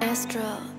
Astro.